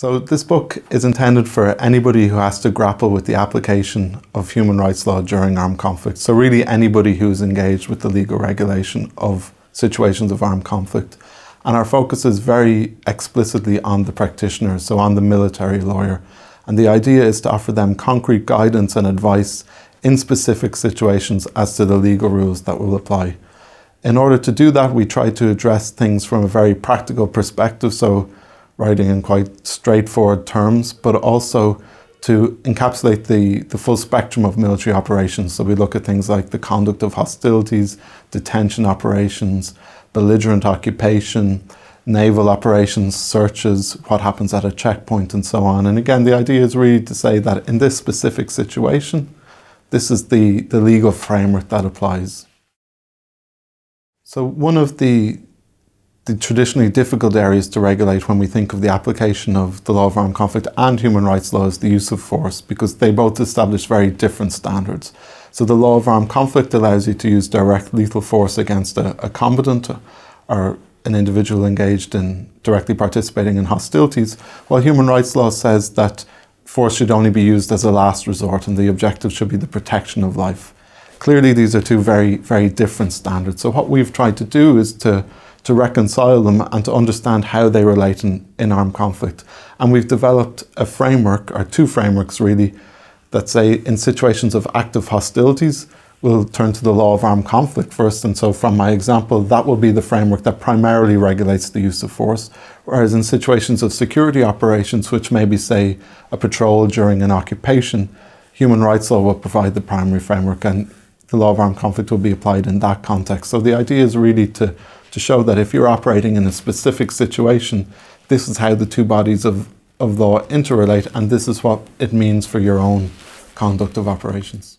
So, this book is intended for anybody who has to grapple with the application of human rights law during armed conflict. So, really, anybody who's engaged with the legal regulation of situations of armed conflict. And our focus is very explicitly on the practitioner, so on the military lawyer. And the idea is to offer them concrete guidance and advice in specific situations as to the legal rules that will apply. In order to do that, we try to address things from a very practical perspective. So, writing in quite straightforward terms, but also to encapsulate the, the full spectrum of military operations. So we look at things like the conduct of hostilities, detention operations, belligerent occupation, naval operations, searches, what happens at a checkpoint, and so on. And again, the idea is really to say that in this specific situation, this is the, the legal framework that applies. So one of the the traditionally difficult areas to regulate when we think of the application of the law of armed conflict and human rights laws, the use of force because they both establish very different standards. So the law of armed conflict allows you to use direct lethal force against a, a combatant or an individual engaged in directly participating in hostilities, while human rights law says that force should only be used as a last resort and the objective should be the protection of life. Clearly, these are two very, very different standards. So, what we've tried to do is to to reconcile them and to understand how they relate in, in armed conflict. And we've developed a framework, or two frameworks really, that say in situations of active hostilities, we'll turn to the law of armed conflict first. And so, from my example, that will be the framework that primarily regulates the use of force. Whereas in situations of security operations, which maybe say a patrol during an occupation, human rights law will provide the primary framework and the law of armed conflict will be applied in that context. So, the idea is really to to show that if you're operating in a specific situation, this is how the two bodies of, of law interrelate, and this is what it means for your own conduct of operations.